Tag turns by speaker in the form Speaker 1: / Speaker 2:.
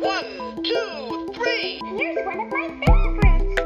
Speaker 1: One, two, three.
Speaker 2: Here's one of my favorites.